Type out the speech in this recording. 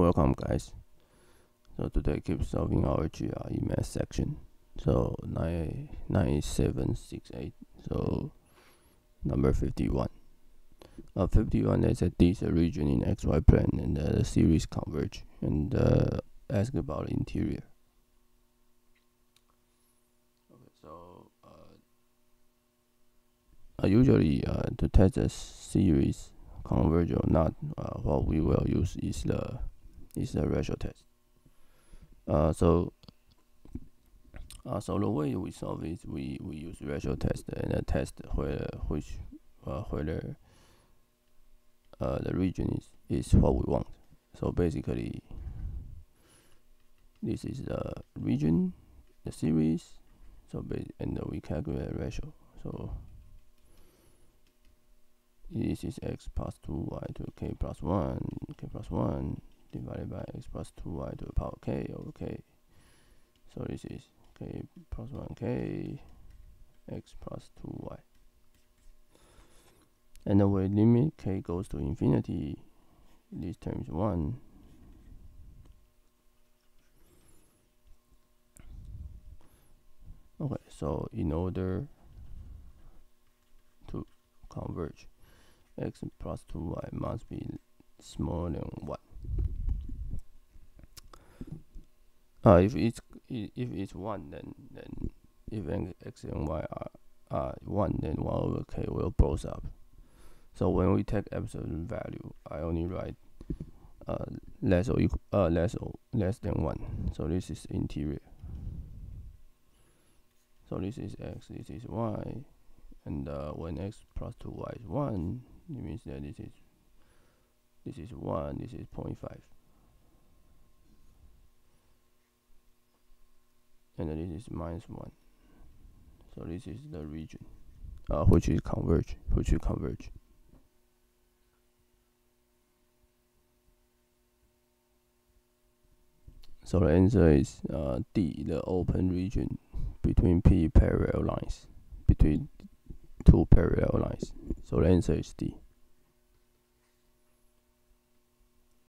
Welcome guys. So today keep solving our GRE math section. So 98768. So number 51. Uh, 51 is a this region in XY plane and uh, the series converge and uh, ask about interior. Okay, so uh, uh, usually uh, to test the series converge or not, uh, what we will use is the is the ratio test. Uh, so uh, so the way we solve is we, we use ratio test and a test where which uh, whether uh, the region is, is what we want. So basically this is the region, the series, so and we calculate ratio. So this is x plus 2y to k plus 1, k plus 1 divided by x plus 2y to the power k over k. So this is k plus 1k, x plus 2y. And then we limit k goes to infinity, this term is 1. Okay, so in order to converge, x plus 2y must be smaller than 1. Uh, if it's if it's 1 then then if x and y are, are 1 then 1 over k will both up. So when we take absolute value, I only write uh, less or equal, uh, less or less than 1. So this is interior. So this is x, this is y, and uh, when x plus 2y is 1, it means that this is this is 1 this is 0 0.5 and this is minus 1 so this is the region uh, which is converge which is converge. So the answer is uh, D the open region between P parallel lines between two parallel lines. So the answer is D